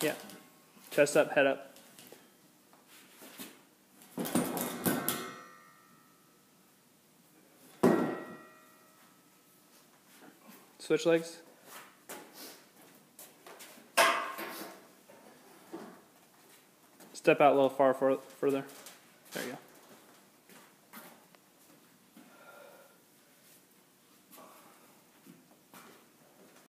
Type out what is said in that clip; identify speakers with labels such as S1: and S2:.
S1: Yeah. Chest up, head up. Switch legs. Step out a little far for, further. There you go.